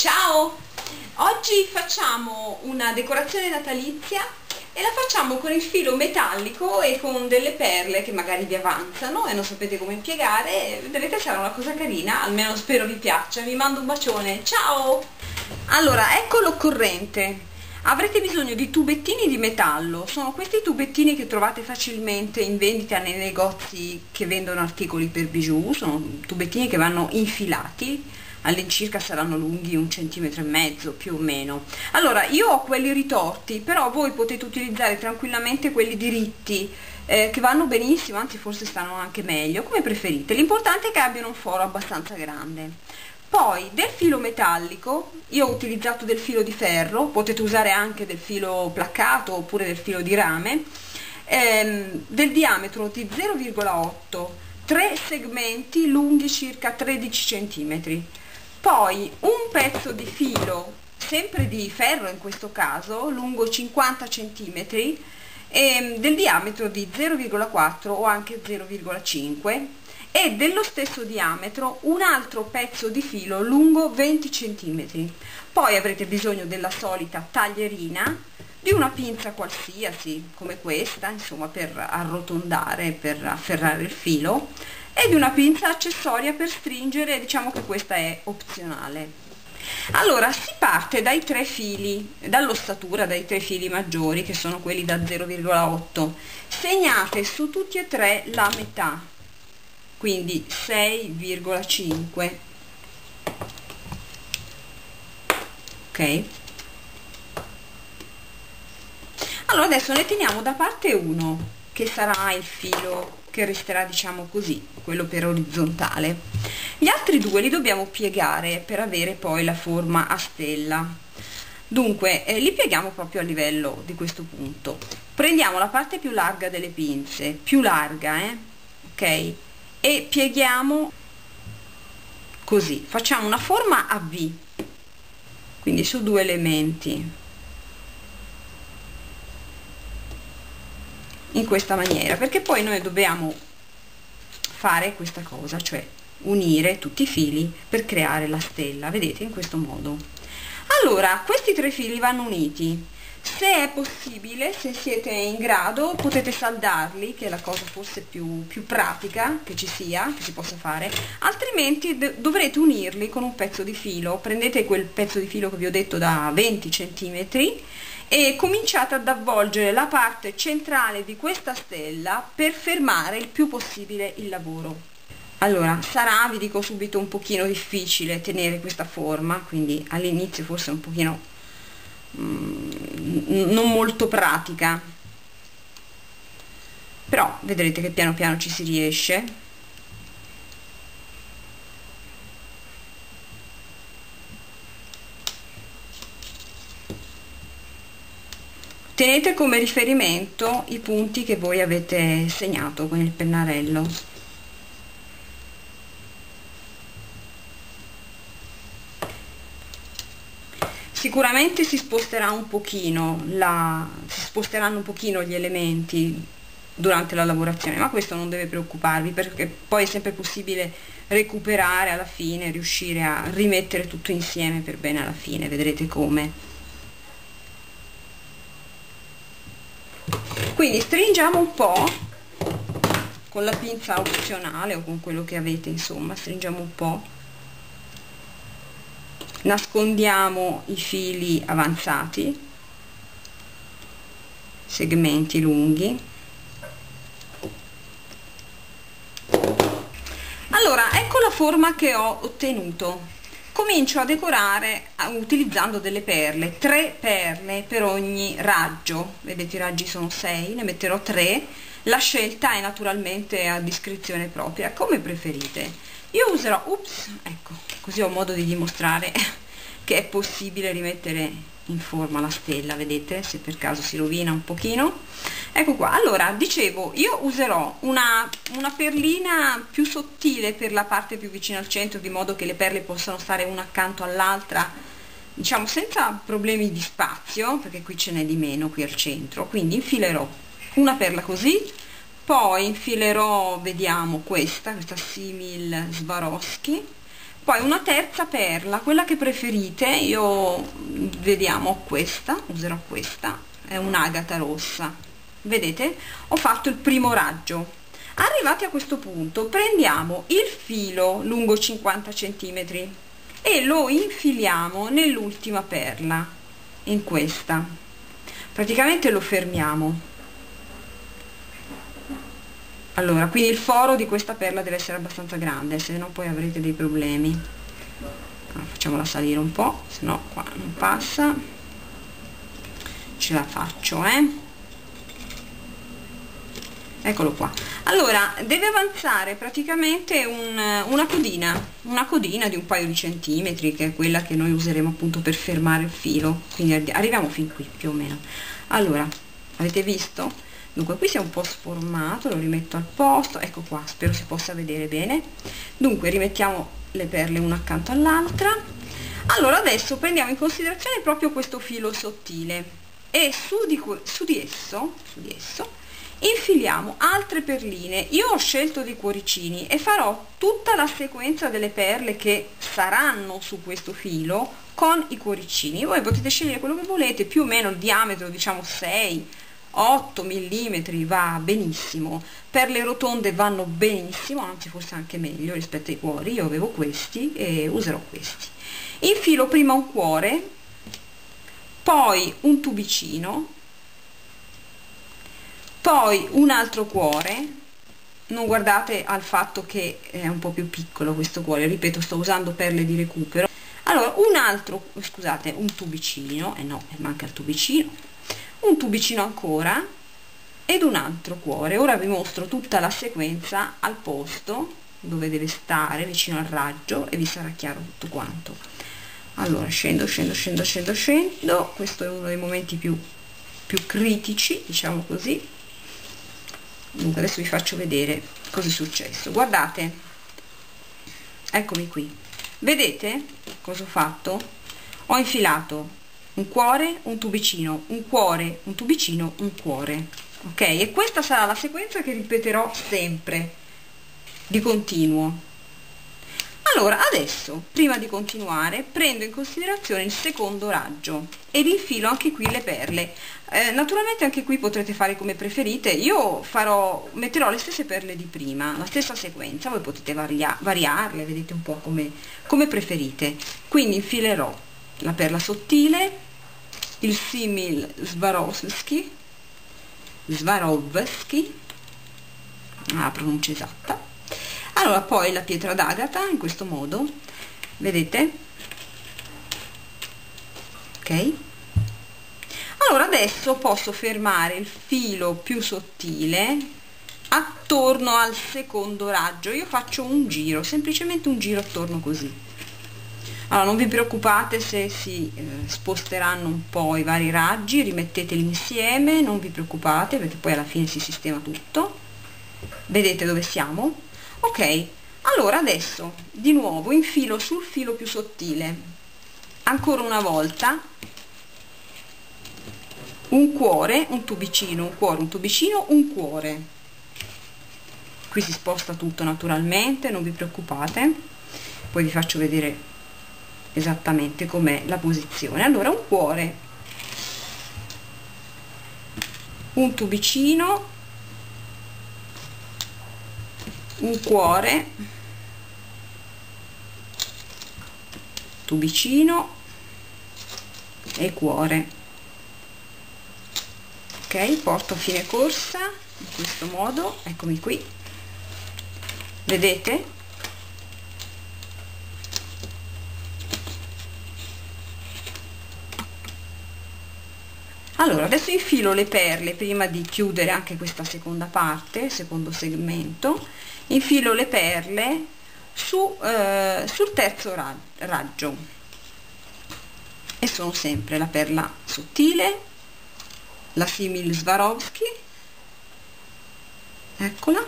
Ciao! Oggi facciamo una decorazione natalizia e la facciamo con il filo metallico e con delle perle che magari vi avanzano e non sapete come impiegare, vedrete sarà una cosa carina, almeno spero vi piaccia, vi mando un bacione, ciao! Allora, ecco l'occorrente, avrete bisogno di tubettini di metallo, sono questi tubettini che trovate facilmente in vendita nei negozi che vendono articoli per bijou, sono tubettini che vanno infilati, all'incirca saranno lunghi un centimetro e mezzo più o meno. Allora io ho quelli ritorti però voi potete utilizzare tranquillamente quelli diritti eh, che vanno benissimo anzi forse stanno anche meglio come preferite. L'importante è che abbiano un foro abbastanza grande. Poi del filo metallico io ho utilizzato del filo di ferro potete usare anche del filo placcato oppure del filo di rame. Ehm, del diametro di 0,8 tre segmenti lunghi circa 13 cm poi un pezzo di filo sempre di ferro in questo caso lungo 50 cm e del diametro di 0,4 o anche 0,5 e dello stesso diametro un altro pezzo di filo lungo 20 cm poi avrete bisogno della solita taglierina di una pinza qualsiasi come questa insomma per arrotondare per afferrare il filo e di una pinza accessoria per stringere diciamo che questa è opzionale. Allora si parte dai tre fili dall'ossatura dai tre fili maggiori che sono quelli da 0,8 segnate su tutti e tre la metà quindi 6,5 ok? Allora adesso ne teniamo da parte 1 che sarà il filo che resterà diciamo così quello per orizzontale. Gli altri due li dobbiamo piegare per avere poi la forma a stella. Dunque eh, li pieghiamo proprio a livello di questo punto. Prendiamo la parte più larga delle pinze più larga eh? ok? E pieghiamo così. Facciamo una forma a V quindi su due elementi in questa maniera perché poi noi dobbiamo fare questa cosa cioè unire tutti i fili per creare la stella vedete? In questo modo. Allora questi tre fili vanno uniti se è possibile se siete in grado potete saldarli che è la cosa forse più, più pratica che ci sia che si possa fare. Altrimenti dovrete unirli con un pezzo di filo. Prendete quel pezzo di filo che vi ho detto da 20 centimetri e cominciate ad avvolgere la parte centrale di questa stella per fermare il più possibile il lavoro. Allora sarà vi dico subito un pochino difficile tenere questa forma quindi all'inizio forse un pochino mm, non molto pratica. Però vedrete che piano piano ci si riesce. Tenete come riferimento i punti che voi avete segnato con il pennarello sicuramente si sposterà un pochino la, si sposteranno un pochino gli elementi durante la lavorazione ma questo non deve preoccuparvi perché poi è sempre possibile recuperare alla fine riuscire a rimettere tutto insieme per bene alla fine vedrete come. Quindi stringiamo un po' con la pinza opzionale o con quello che avete insomma stringiamo un po' nascondiamo i fili avanzati segmenti lunghi. Allora ecco la forma che ho ottenuto. Comincio a decorare utilizzando delle perle, tre perle per ogni raggio, vedete i raggi sono 6, ne metterò 3, la scelta è naturalmente a discrezione propria, come preferite. Io userò, ups, ecco, così ho modo di dimostrare che è possibile rimettere in forma la stella, vedete, se per caso si rovina un pochino. Ecco qua. Allora dicevo io userò una, una perlina più sottile per la parte più vicina al centro di modo che le perle possano stare una accanto all'altra diciamo senza problemi di spazio perché qui ce n'è di meno qui al centro. Quindi infilerò una perla così poi infilerò vediamo questa questa simil Swarovski poi una terza perla quella che preferite io vediamo questa userò questa è un'agata rossa. Vedete? Ho fatto il primo raggio. Arrivati a questo punto prendiamo il filo lungo 50 cm e lo infiliamo nell'ultima perla in questa. Praticamente lo fermiamo allora quindi il foro di questa perla deve essere abbastanza grande se no poi avrete dei problemi. Allora, facciamola salire un po' se no qua non passa. Ce la faccio eh. Eccolo qua. Allora deve avanzare praticamente un, una codina una codina di un paio di centimetri che è quella che noi useremo appunto per fermare il filo. Quindi arriviamo fin qui più o meno. Allora avete visto dunque qui si è un po' sformato lo rimetto al posto ecco qua spero si possa vedere bene. Dunque rimettiamo le perle una accanto all'altra. Allora adesso prendiamo in considerazione proprio questo filo sottile e su di, su di esso su di esso infiliamo altre perline. Io ho scelto dei cuoricini e farò tutta la sequenza delle perle che saranno su questo filo con i cuoricini. Voi potete scegliere quello che volete più o meno il diametro diciamo 6 8 mm va benissimo per le rotonde vanno benissimo anzi forse anche meglio rispetto ai cuori io avevo questi e userò questi. Infilo prima un cuore poi un tubicino poi un altro cuore. Non guardate al fatto che è un po' più piccolo questo cuore ripeto sto usando perle di recupero. Allora un altro scusate un tubicino e eh no manca il tubicino un tubicino ancora ed un altro cuore. Ora vi mostro tutta la sequenza al posto dove deve stare vicino al raggio e vi sarà chiaro tutto quanto. Allora scendo scendo scendo scendo scendo. Questo è uno dei momenti più più critici diciamo così. Dunque adesso vi faccio vedere cosa è successo. Guardate eccomi qui. Vedete cosa ho fatto? Ho infilato un cuore un tubicino un cuore un tubicino un cuore. Ok? E questa sarà la sequenza che ripeterò sempre di continuo. Allora adesso prima di continuare prendo in considerazione il secondo raggio ed infilo anche qui le perle. Eh, naturalmente anche qui potrete fare come preferite. Io farò metterò le stesse perle di prima la stessa sequenza voi potete varia variarle vedete un po' come, come preferite. Quindi infilerò la perla sottile il simil Swarovski Swarovski la pronuncia esatta. Allora poi la pietra d'agata in questo modo vedete? Ok? Allora adesso posso fermare il filo più sottile attorno al secondo raggio. Io faccio un giro semplicemente un giro attorno così allora non vi preoccupate se si eh, sposteranno un po' i vari raggi rimetteteli insieme non vi preoccupate perché poi alla fine si sistema tutto. Vedete dove siamo? Ok allora adesso di nuovo infilo sul filo più sottile. Ancora una volta. Un cuore un tubicino un cuore un tubicino un cuore. Qui si sposta tutto naturalmente non vi preoccupate. Poi vi faccio vedere esattamente com'è la posizione. Allora un cuore. Un tubicino. Un cuore. Tubicino e cuore. Ok porto fine corsa in questo modo. Eccomi qui. Vedete allora adesso infilo le perle prima di chiudere anche questa seconda parte secondo segmento. Infilo le perle su, eh, sul terzo raggio. E sono sempre la perla sottile la simil Swarovski. Eccola.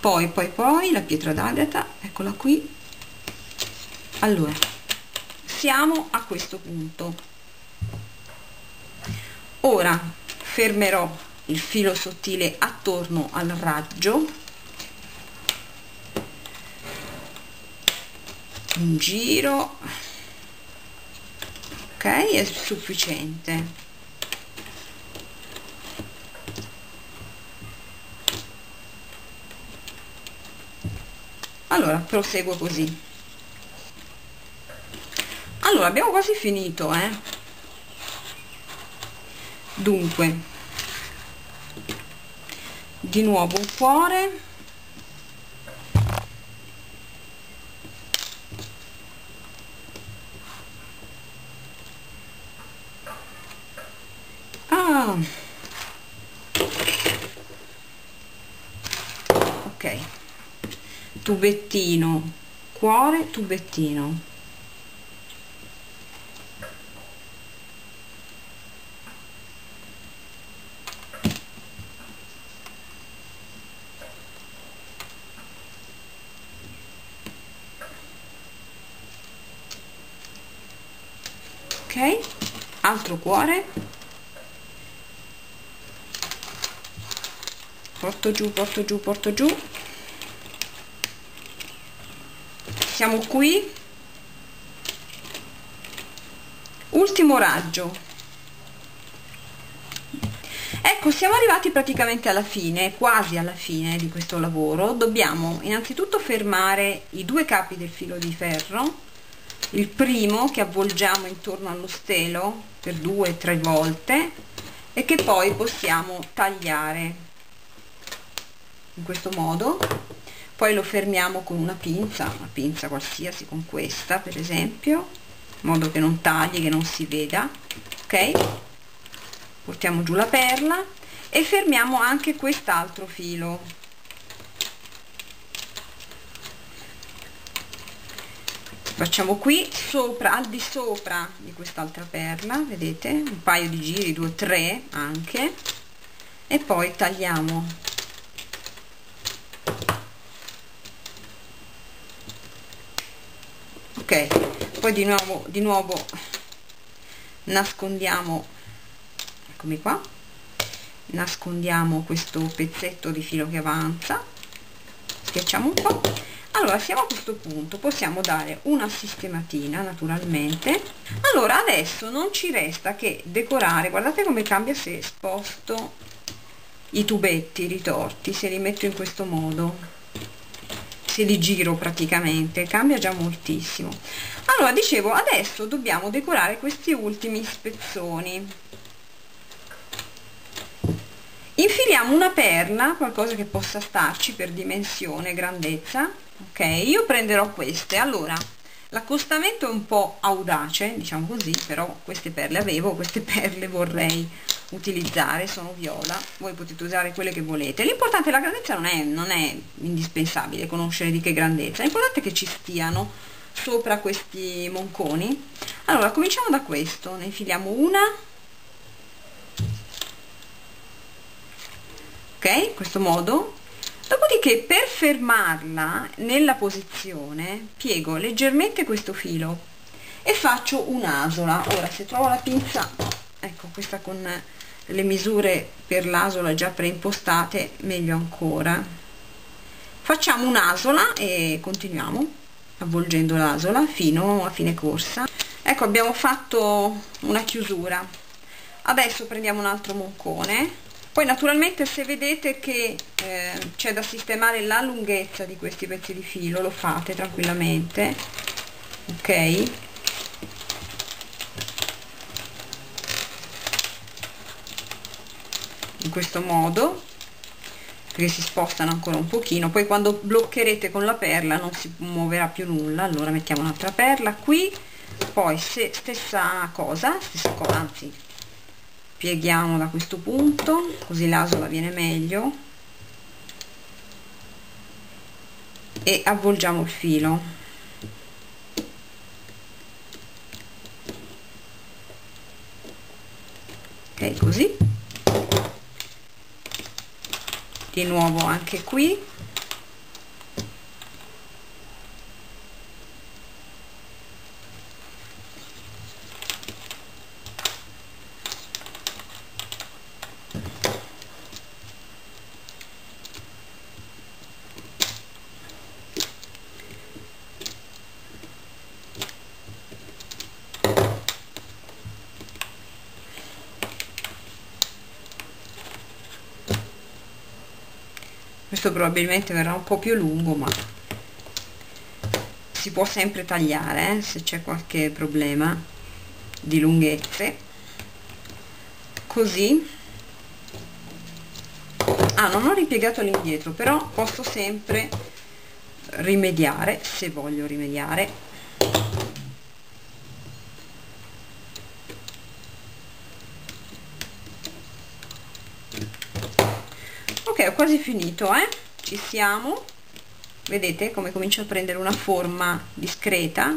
Poi poi poi la pietra d'agata. Eccola qui. Allora siamo a questo punto ora fermerò il filo sottile attorno al raggio. Un giro. Ok è sufficiente. Allora proseguo così. Allora abbiamo quasi finito eh dunque di nuovo un cuore. Ah. Ok. Tubettino cuore tubettino ok altro cuore. Porto giù porto giù porto giù. Siamo qui. Ultimo raggio. Ecco siamo arrivati praticamente alla fine quasi alla fine di questo lavoro. Dobbiamo innanzitutto fermare i due capi del filo di ferro il primo che avvolgiamo intorno allo stelo per due tre volte e che poi possiamo tagliare. In questo modo. Poi lo fermiamo con una pinza una pinza qualsiasi con questa per esempio in modo che non tagli che non si veda ok? Portiamo giù la perla e fermiamo anche quest'altro filo facciamo qui sopra al di sopra di quest'altra perla vedete? Un paio di giri due tre anche. E poi tagliamo. Ok poi di nuovo di nuovo nascondiamo eccomi qua nascondiamo questo pezzetto di filo che avanza. Schiacciamo un po' allora siamo a questo punto possiamo dare una sistematina naturalmente. Allora adesso non ci resta che decorare. Guardate come cambia se sposto i tubetti ritorti se li metto in questo modo se li giro praticamente. Cambia già moltissimo. Allora dicevo adesso dobbiamo decorare questi ultimi spezzoni infiliamo una perla qualcosa che possa starci per dimensione grandezza ok? Io prenderò queste. Allora l'accostamento è un po' audace diciamo così però queste perle avevo queste perle vorrei utilizzare sono viola voi potete usare quelle che volete. L'importante la grandezza non è, non è indispensabile conoscere di che grandezza l'importante è che ci stiano sopra questi monconi. Allora cominciamo da questo ne infiliamo una ok? In questo modo. Dopodiché per fermarla nella posizione piego leggermente questo filo e faccio un'asola. Ora se trovo la pinza ecco questa con le misure per l'asola già preimpostate meglio ancora. Facciamo un'asola e continuiamo avvolgendo l'asola fino a fine corsa. Ecco abbiamo fatto una chiusura. Adesso prendiamo un altro moncone poi naturalmente se vedete che eh, c'è da sistemare la lunghezza di questi pezzi di filo lo fate tranquillamente ok? In questo modo perché si spostano ancora un pochino. Poi quando bloccherete con la perla non si muoverà più nulla. Allora mettiamo un'altra perla qui. Poi se stessa cosa stessa cosa anzi pieghiamo da questo punto così l'asola viene meglio. E avvolgiamo il filo. Ok così. Di nuovo anche qui questo probabilmente verrà un po' più lungo ma si può sempre tagliare eh, se c'è qualche problema di lunghezze. Così. Ah non ho ripiegato all'indietro però posso sempre rimediare se voglio rimediare ok ho quasi finito eh. Ci siamo. Vedete come comincia a prendere una forma discreta?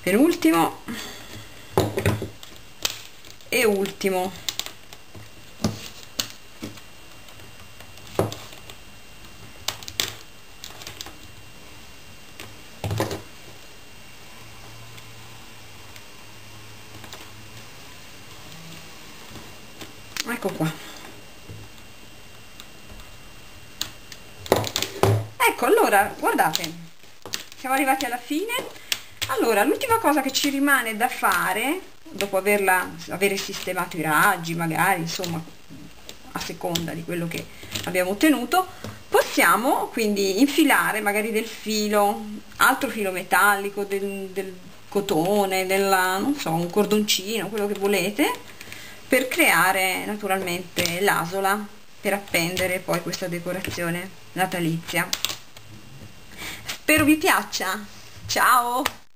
Per ultimo e ultimo ecco qua. Ecco allora guardate. Siamo arrivati alla fine. Allora l'ultima cosa che ci rimane da fare dopo averla avere sistemato i raggi magari insomma a seconda di quello che abbiamo ottenuto possiamo quindi infilare magari del filo altro filo metallico del, del cotone della non so un cordoncino quello che volete per creare naturalmente l'asola per appendere poi questa decorazione natalizia. Spero vi piaccia. Ciao